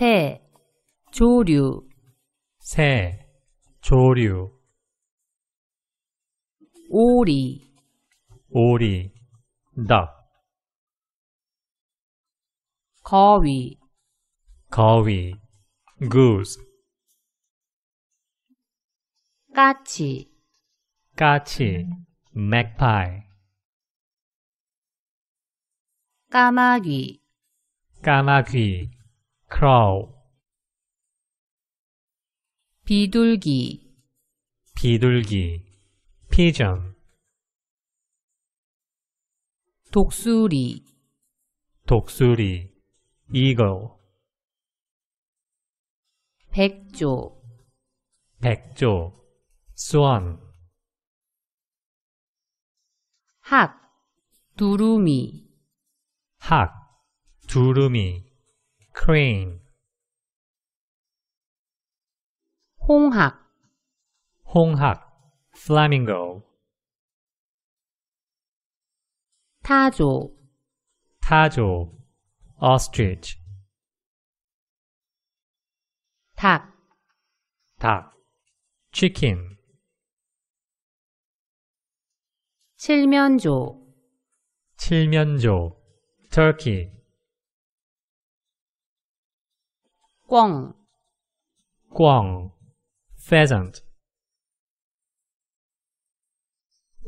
새, 조류, 새, 조류, 오리, 오리, duck, 거위, 거위, goose, 까치, 까치, magpie, 까마귀, 까마귀, crow, 비둘기, 비둘기, pigeon, 독수리, 독수리, eagle, 백조, 백조, swan, 학, 두루미, 학, 두루미, crane, 홍학, 홍학, flamingo, 타조, 타조, ostrich, 닭, 닭, chicken, 칠면조, 칠면조, turkey, 꿩, 꿩, pheasant,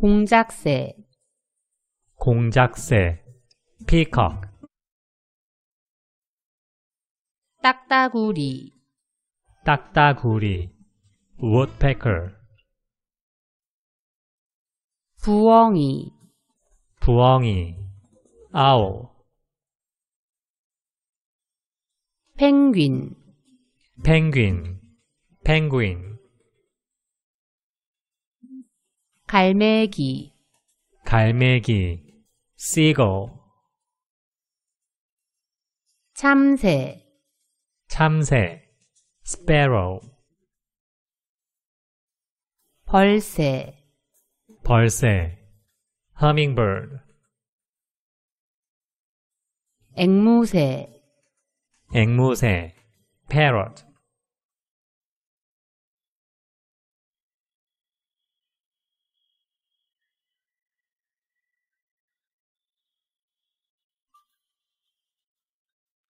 공작새, 공작새, peacock, 딱따구리, 딱따구리, woodpecker, 부엉이, 부엉이, owl, 펭귄, penguin, penguin, 갈매기, 갈매기, seagull, 참새, 참새, sparrow, 벌새, 벌새, hummingbird, 앵무새, 앵무새, parrot,